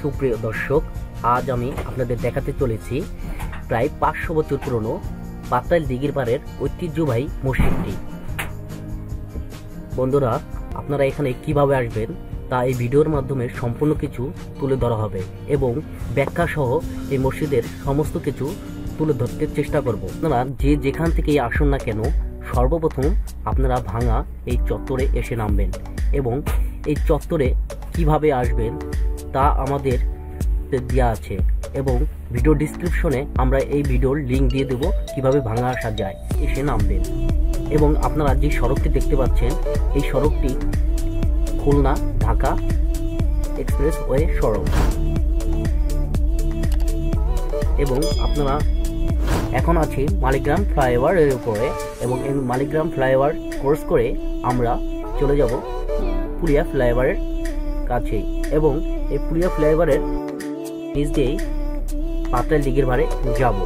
সুপ্রিয় দর্শক, আজ আমি আপনাদের দেখাতে চলেছি প্রায় পাঁচশো বছর পুরনো পাতাল দিঘির পাড়ের ঐতিহ্যবাহী মসজিদটি। বন্ধুরা, আপনারা এখানে কীভাবে আসবেন তা এই ভিডিওর মাধ্যমে সম্পূর্ণ কিছু তুলে ধরা হবে এবং ব্যাখ্যা সহ এই মসজিদের সমস্ত কিছু তুলে ধরতে চেষ্টা করব। আপনারা যে যেখান থেকেই আসুন না কেন, সর্বপ্রথম আপনারা ভাঙা এই চত্বরে এসে নামবেন এবং এই চত্বরে কীভাবে আসবেন তা আমাদের দেওয়া আছে এবং ভিডিও ডিসক্রিপশনে আমরা এই ভিডিওর লিঙ্ক দিয়ে দেবো কীভাবে ভাঙা আসা যায় এসে নামবেন এবং আপনারা যে সড়কটি দেখতে পাচ্ছেন, এই সড়কটি খুলনা ঢাকা এক্সপ্রেস ওয়ে সড়ক। এবং আপনারা এখন আছি মালিগ্রাম ফ্লাইওভারের উপরে এবং এই মালিগ্রাম ফ্লাইওভার ক্রস করে আমরা চলে যাব পুরিয়া ফ্লাইওভারের কাছেই এবং এই পুরিয়া ফ্লাইওভারের নিচ দিয়েই পাতলা দিঘির ভাড়ে যাব।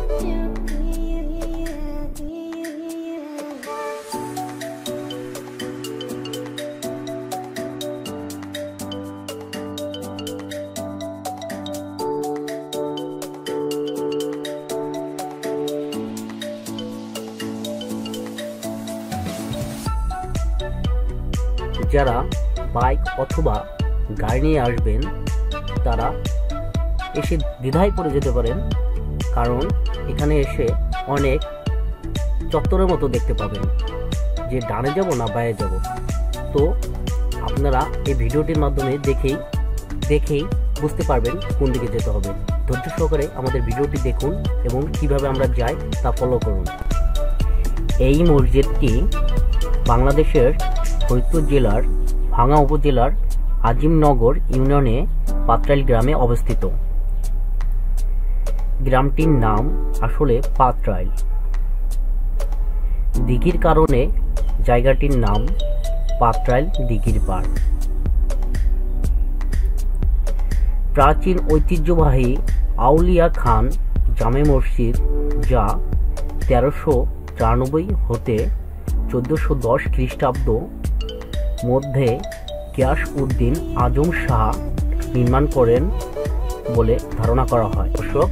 যারা বাইক অথবা গাড়ি নিয়ে আসবেন, তারা এসে দ্বিধায় পড়ে যেতে পারেন, কারণ এখানে এসে অনেক চত্বরের মতো দেখতে পাবেন যে ডানে যাব না বাইরে যাব। তো আপনারা এই ভিডিওটির মাধ্যমে দেখেই দেখেই বুঝতে পারবেন কোন দিকে যেতে হবে। ধৈর্য সহকারে আমাদের ভিডিওটি দেখুন এবং কীভাবে আমরা যাই তা ফলো করুন। এই মসজিদটি বাংলাদেশের ফরিদপুর জেলার ভাঙা উপজেলার আজিমনগর ইউনিয়নে পাত্রাইল গ্রামে অবস্থিত। গ্রামটির নাম আসলে পাত্রাইল। দিঘির কারণে জায়গাটির নাম পাত্রাইল দিঘির পাড়। প্রাচীন ঐতিহ্যবাহী আউলিয়া খান জামে মসজিদ যা তেরোশো হতে চোদ্দশো দশ খ্রিস্টাব্দ মধ্যে গিয়াস উদ্দিন আজম শাহ নির্মাণ করেন বলে ধারণা করা হয়। দর্শক,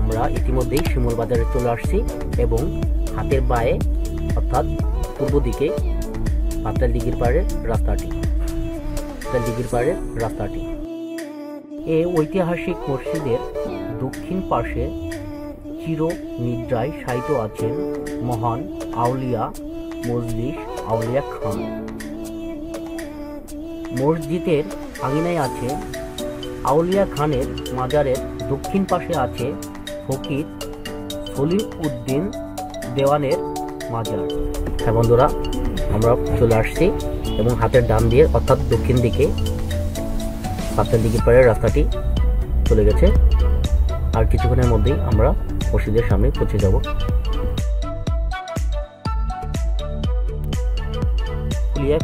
আমরা ইতিমধ্যেই শিমুল বাজারে চলে আসছি এবং হাতের বায়ে অর্থাৎ পূর্ব দিকে, পাতাল দিঘির পাড়ের রাস্তাটি। পাতাল দিঘির পাড়ের রাস্তাটি। এ ঐতিহাসিক মসজিদের দক্ষিণ পাশে চির নিদ্রায় শায়িত আছেন মহান আউলিয়া মজলিস আউলিয়া খান। মসজিদের আঙিনায় আছে, আউলিয়া খানের মাজারের দক্ষিণ পাশে আছে ফকির সলিম উদ্দিন দেওয়ানের মাজার। হ্যাঁ বন্ধুরা, আমরা চলে আসছি এবং হাতের ডান দিয়ে, অর্থাৎ দক্ষিণ দিকে পাঁচটার দিকে পরে রাস্তাটি চলে গেছে। আর কিছুক্ষণের মধ্যেই আমরা মসজিদের সামনে পৌঁছে যাব।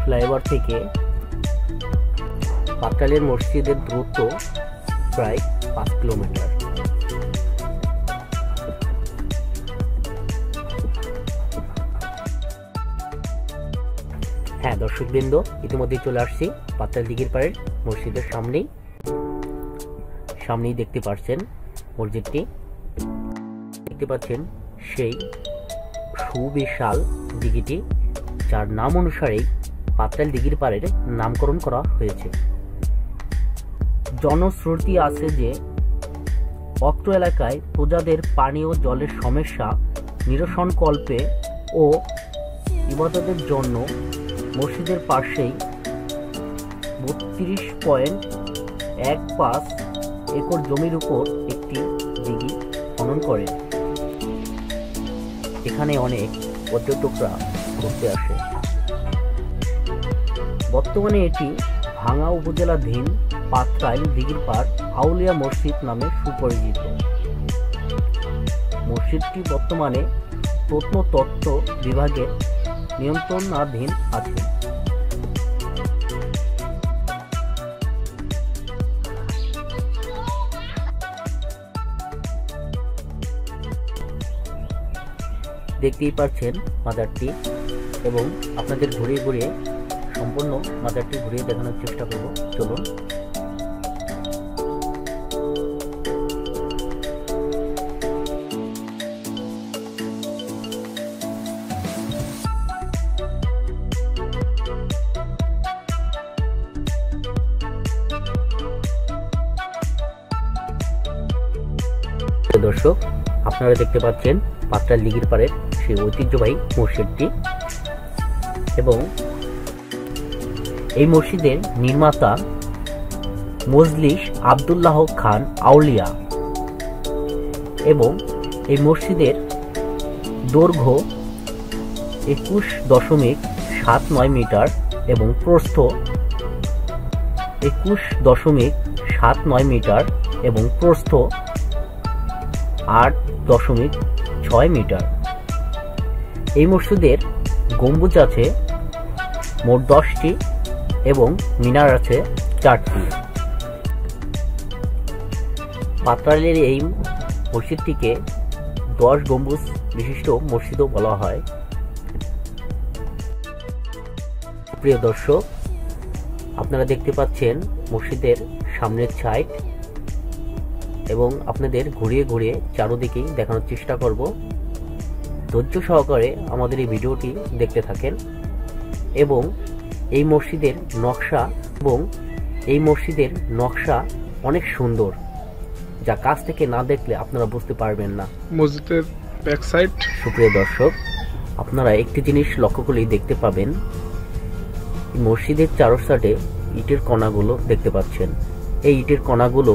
ফ্লাইওভার থেকে পাতালের মসজিদের দূরত্ব প্রায় পাঁচ কিলোমিটার। হ্যাঁ দর্শকবৃন্দ, ইতিমধ্যেই চলে আসছি পাতাল দিঘির পাড়ের মসজিদের সামনেই। সামনেই দেখতে পাচ্ছেন মসজিদটি। দেখতে পাচ্ছেন সেই সুবিশাল দিঘিটি, যার নাম অনুসারেই পাতাল দিঘির পাড়ের নামকরণ করা হয়েছে। জনশ্রুতি আছে যে অত্র এলাকায় প্রজাদের পানীয় জলের সমস্যা, নিরসন কল্পে ও ইবাদতের জন্য মসজিদের পাশেই বত্রিশ পয়েন্ট এক পাঁচ একর জমির উপর একটি দিঘি খনন করে। এখানে অনেক পর্যটকরা ঘুরতে আসে। বর্তমানে এটি ভাঙা উপজেলাধীন পাত্রাইল দিঘির পাড় আউলিয়া মসজিদ নামে সুপরিচিত। মসজিদটি বর্তমানে প্রত্নতত্ত্ব বিভাগের নিয়ন্ত্রণাধীন আছে। দেখতেই পাচ্ছেন মাদারটি এবং আপনাদের ঘুরিয়ে ঘুরিয়ে সম্পূর্ণ মাদারটি ঘুরিয়ে দেখানোর চেষ্টা করব। চলুন দর্শক, আপনারা দেখতে পাচ্ছেন পাত্রাল দিঘির পাড়ের সেই ঐতিহ্যবাহী মসজিদটি এবং এই মসজিদের নির্মাতা মজলিস আবদুল্লাহ খান আউলিয়া এবং এই মসজিদের দৈর্ঘ্য একুশ দশমিক সাত নয় মিটার এবং প্রস্থ একুশ দশমিক সাত নয় মিটার এবং প্রস্থ আট দশমিক ছয় মিটার। এই মসজিদের গম্বুজ আছে মোট দশটি এবং মিনার আছে চারটি। পাত্রালের এই মসজিদটিকে দশ গম্বুজ বিশিষ্ট মসজিদও বলা হয়। প্রিয় দর্শক, আপনারা দেখতে পাচ্ছেন মসজিদের সামনের সাইড এবং আপনাদের ঘুরিয়ে ঘুরিয়ে চারোদিকেই দেখানোর চেষ্টা করব। ধৈর্য সহকারে আমাদের এই ভিডিওটি দেখতে থাকেন এবং এই মসজিদের নকশা এবং এই মসজিদের নকশা অনেক সুন্দর। যা কাছ থেকে না দেখলে আপনারা বুঝতে পারবেন না। মসজিদের ব্যাক সাইড সুপ্রিয় দর্শক আপনারা একটি জিনিস লক্ষ্য করলেই দেখতে পাবেন মসজিদের চারো সাইডে ইটের কণাগুলো দেখতে পাচ্ছেন। এই ইটের কণাগুলো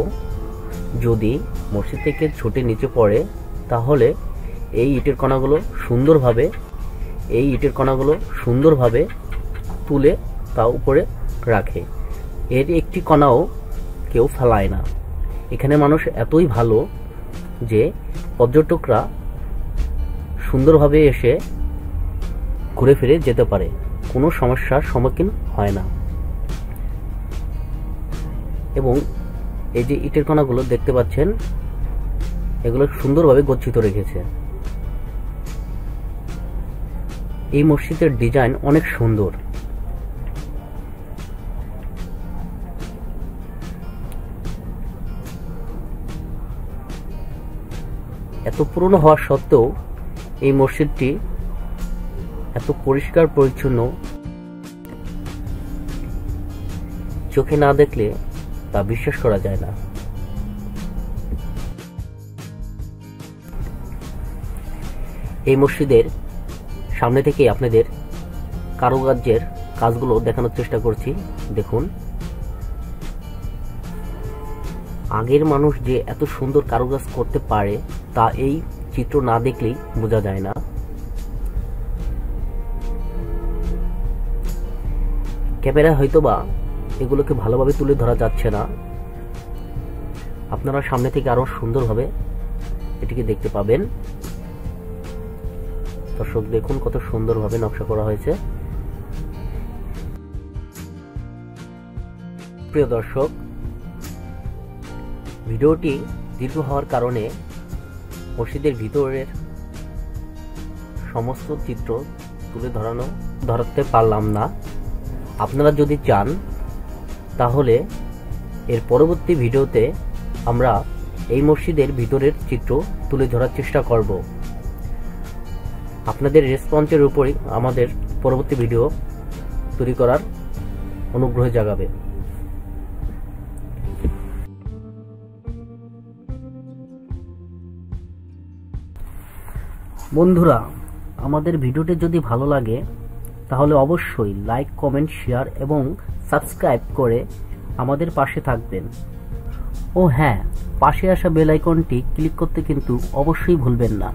যদি মসজিদ থেকে ছুটে নিচে পড়ে, তাহলে এই ইটের কণাগুলো সুন্দরভাবে, এই ইটের কণাগুলো সুন্দরভাবে তুলে তা উপরে রাখে। এর একটি কণাও কেউ ফেলায় না। এখানে মানুষ এতই ভালো যে পর্যটকরা সুন্দরভাবে এসে ঘুরে ফিরে যেতে পারে। কোনো সমস্যার সম্মুখীন হয় না। এবং এই যে ইটের কণাগুলো দেখতে পাচ্ছেন, এগুলো সুন্দরভাবে গচ্ছিত রেখেছে। এই মসজিদের ডিজাইন অনেক সুন্দর। এত পুরনো হওয়া সত্ত্বেও এই মসজিদটি এত পরিষ্কার পরিচ্ছন্ন চোখে না দেখলে তা বিশ্বাস করা যায় না। এই মসজিদের সামনে থেকে আপনাদের কারুকার্যের কাজগুলো দেখানোর চেষ্টা করছি। দেখুন। আগের মানুষ যে এত সুন্দর কারুকাজ করতে পারে, তা এই চিত্র না দেখলেই বোঝা যায় না। ক্যামেরা হয়তোবা এগুলোকে ভালোভাবে তুলে ধরা যাচ্ছে না। আপনারা সামনে থেকে আরও সুন্দরভাবে এটিকে দেখতে পাবেন। দর্শক, দেখুন কত সুন্দরভাবে নকশা করা হয়েছে। প্রিয় দর্শক, ভিডিওটি দীর্ঘ হওয়ার কারণে মসজিদের ভিতরের সমস্ত চিত্র তুলে ধরানো, ধরাতে পারলাম না। আপনারা যদি চান তাহলে এর পরবর্তী ভিডিওতে আমরা এই মসজিদের ভিতরের চিত্র তুলে ধরার চেষ্টা করব। আপনাদের রেসপন্সের উপরই আমাদের পরবর্তী ভিডিও তৈরি করার অনুগ্রহ জাগাবে। বন্ধুরা, আমাদের ভিডিওটি যদি ভালো লাগে তাহলে অবশ্যই লাইক কমেন্ট শেয়ার এবং সাবস্ক্রাইব করে আমাদের পাশে থাকবেন। ও হ্যাঁ পাশে আসা বেল আইকনটি ক্লিক করতে কিন্তু অবশ্যই ভুলবেন না।